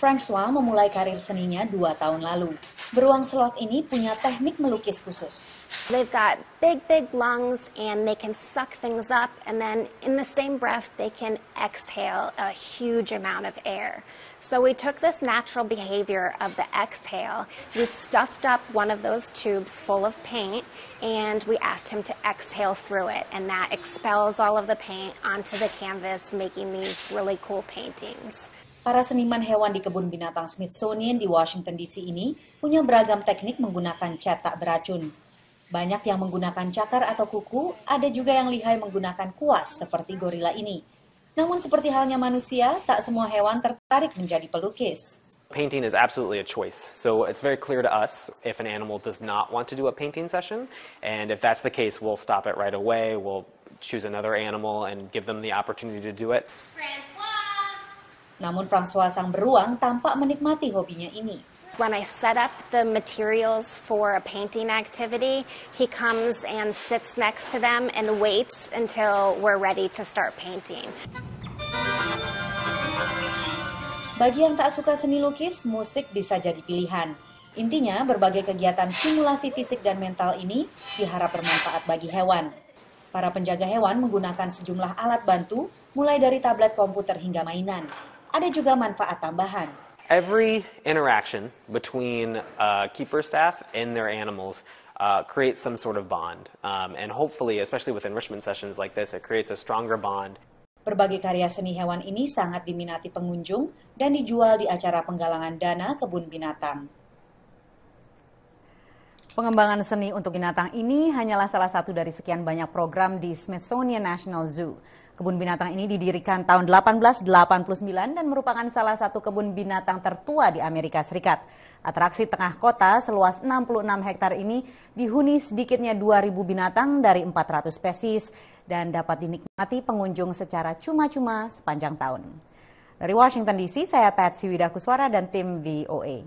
Francois memulai karir seninya dua tahun lalu. Beruang slot ini punya teknik melukis khusus. They've got big, big lungs and they can suck things up, and then in the same breath, they can exhale a huge amount of air. So we took this natural behavior of the exhale, we stuffed up one of those tubes full of paint, and we asked him to exhale through it, and that expels all of the paint onto the canvas, making these really cool paintings. Para seniman hewan di kebun binatang Smithsonian di Washington DC ini punya beragam teknik menggunakan cat tak beracun. Banyak yang menggunakan cakar atau kuku, ada juga yang lihai menggunakan kuas seperti gorila ini. Namun seperti halnya manusia, tak semua hewan tertarik menjadi pelukis. Painting is absolutely a choice. So it's very clear to us if an animal does not want to do a painting session. And if that's the case, we'll stop it right away. We'll choose another animal and give them the opportunity to do it. Namun Francois sang beruang tampak menikmati hobinya ini. When I set up the materials for a painting activity, he comes and sits next to them and waits until we're ready to start painting. Bagi yang tak suka seni lukis, musik bisa jadi pilihan. Intinya, berbagai kegiatan simulasi fisik dan mental ini diharap bermanfaat bagi hewan. Para penjaga hewan menggunakan sejumlah alat bantu, mulai dari tablet komputer hingga mainan. Ada juga manfaat tambahan. Every interaction between uh, keeper staff and their animals uh, creates some sort of bond. Um, and hopefully, especially with enrichment sessions like this, it creates a stronger bond. Berbagai karya seni hewan ini sangat diminati pengunjung dan dijual di acara penggalangan dana kebun binatang. Pengembangan seni untuk binatang ini hanyalah salah satu dari sekian banyak program di Smithsonian National Zoo. Kebun binatang ini didirikan tahun 1889 dan merupakan salah satu kebun binatang tertua di Amerika Serikat. Atraksi tengah kota seluas 66 hektar ini dihuni sedikitnya 2.000 binatang dari 400 spesies dan dapat dinikmati pengunjung secara cuma-cuma sepanjang tahun. Dari Washington DC, saya Patsy Widakuswara dan tim VOA.